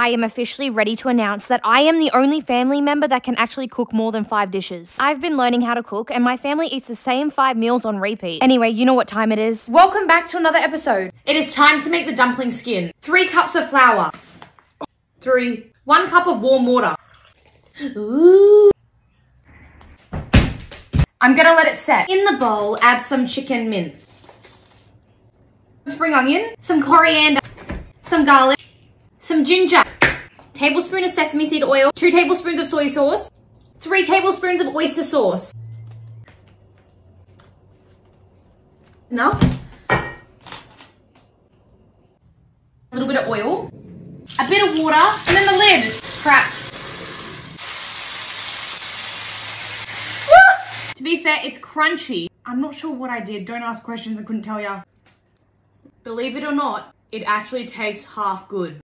I am officially ready to announce that I am the only family member that can actually cook more than five dishes. I've been learning how to cook, and my family eats the same five meals on repeat. Anyway, you know what time it is. Welcome back to another episode. It is time to make the dumpling skin. Three cups of flour. Three. One cup of warm water. Ooh. I'm gonna let it set. In the bowl, add some chicken mince. Spring onion, some coriander, some garlic, some ginger, tablespoon of sesame seed oil, two tablespoons of soy sauce, three tablespoons of oyster sauce. Enough. A little bit of oil, a bit of water, and then the lid. Crap. to be fair, it's crunchy. I'm not sure what I did. Don't ask questions, I couldn't tell ya. Believe it or not, it actually tastes half good.